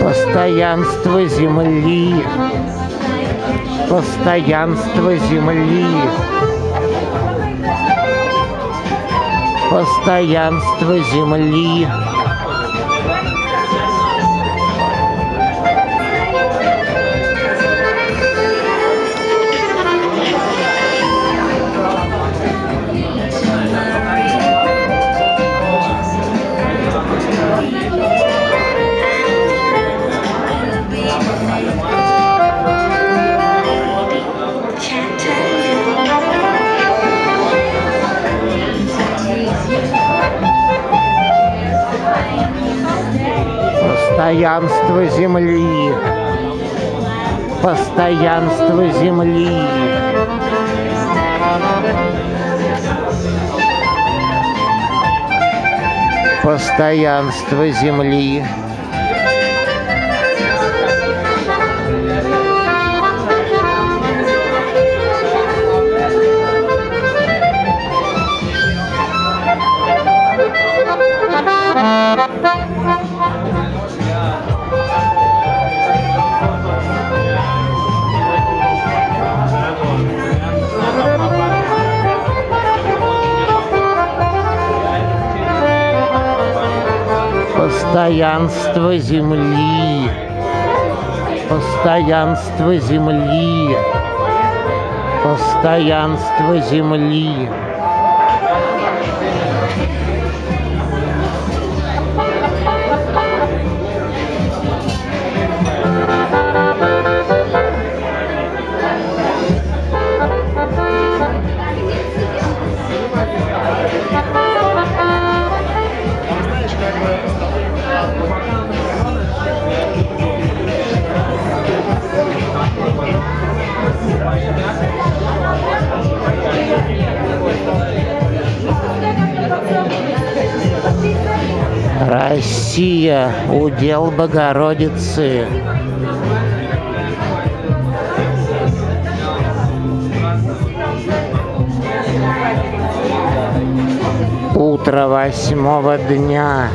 Постоянство земли. Постоянство земли. Постоянство земли. Постоянство земли. Постоянство земли. Постоянство земли. Постоянство земли. Постоянство земли. Постоянство земли. Россия, удел Богородицы. Утро восьмого дня.